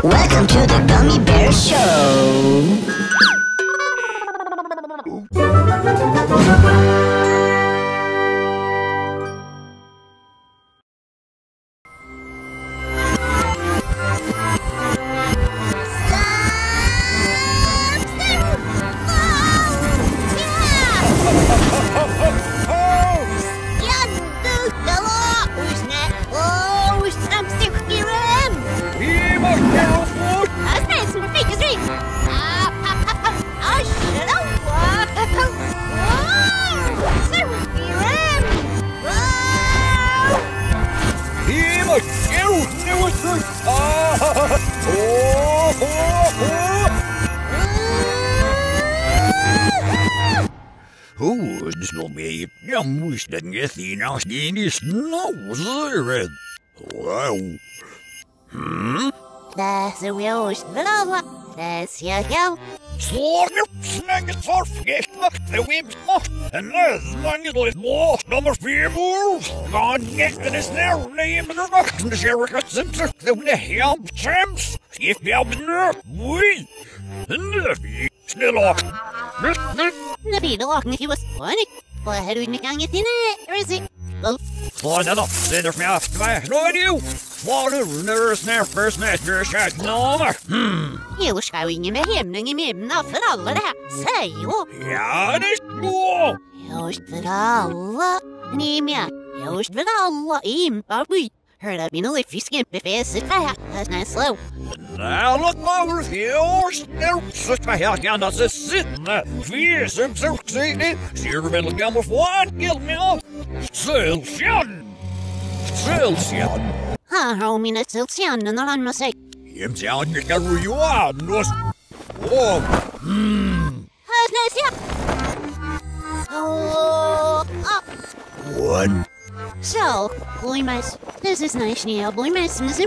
Welcome to the Gummy Bear Show. Hoes nog mee, dan moest het niet zien als die is nou zeuren. Wauw. That's the wheels, the That's your go. Slagen, snagget for fisk, de wimsma. En lang is lost nummer vier moers. Gaan jechten is nou nemen er nog. De sjerrikat simser, de helm champs. Skif Labida He was onik. Waar heb ik me gang gezien? Or is ik. Waar dat op? Zit er vanaf twee nooit Waar is er is naar first master shot No more. Hmm. Je was gauw in je met hem, dan je met hem af en alle daar. Zij joh. Ja, dat is cool. Joost van alle. Nee meer. Joost van alle. Eén paar buit. Hör dat min alle fisken befäst sig. Dat is nästan slow such a hell can us sitting there. Fear some succeeding. Sure will come with one kill me off. Silshan. Silshan. Ha, homie, that's still sound, and I'm not say. Him sound you can where you are, nos. Oh, That's nice, yeah. Oh, one. So, boy, mice, this is nice, Neil. Boy, mice, this is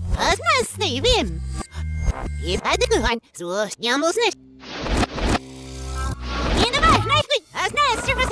blue. Well, I never knew see something. Hmm? Throw wire to the roof of my consciousness. Hold us off me, huh? Us not save him. If I the gun, so yumbles net. In the back, nicely. Us not surface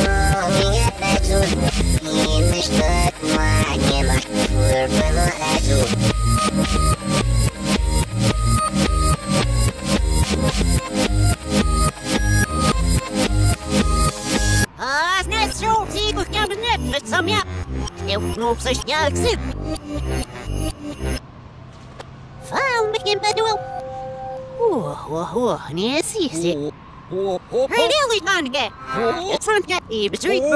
så sig och gamla näbbet som jag... Jag nog så jag ser. Fan, vilken badul. Åh, åh, åh, ni ser sig. Oh, oh, Hej, det är lite ange. Ett sånt gett i beslut på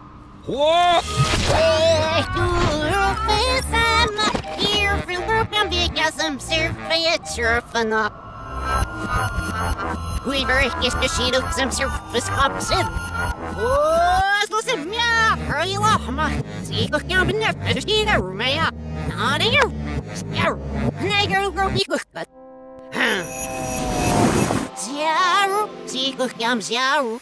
What? Hey, your face, I'm up. Your fruit group maybe get some surf surfing up. Weaver is the sheet of some surface cups in. Oh, listen, yeah, hurry up, man. See, look down there, better see there, Maya. Not here. You're going to be good, but. Zero, see, look down, zero.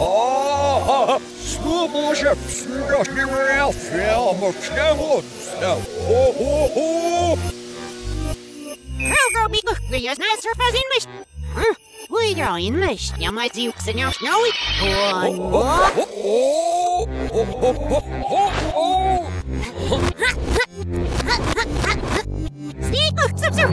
Ah, Snowballskepp snurrar nu fram och knämånsna. Ho, ho, ho. Helga, Miku, jag snäser för sin mish. Oj, jag är en mish. Jag might see oxen jag snöig. One more. Oh, oh, oh, oh, oh, oh. Sneak, some sort of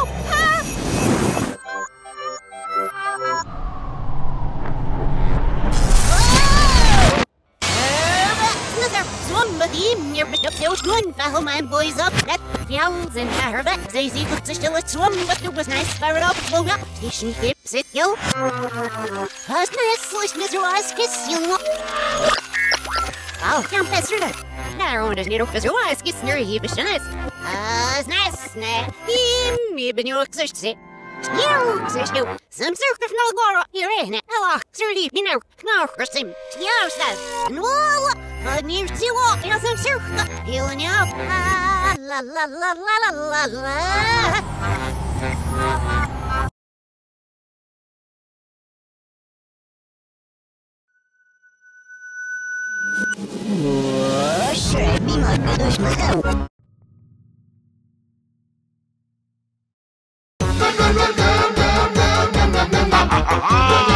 Up there one follow my boys up that fjouls and back they see looks a still a swim but it was nice fire it up blow up station hips it yo slish Mr. Wise kiss you Oh, that. Now, on the little Mr. Wise kiss near he was nice. Nice, ne. Him, me ben you exist. Jo, zegt u. Som zoekt of nou goro hierin. Ella, zuli, you Одним всего я совсем всех и уняв. Ла-ла-ла-ла-ла-ла-ла. Оше, мимо, дождь. Ah!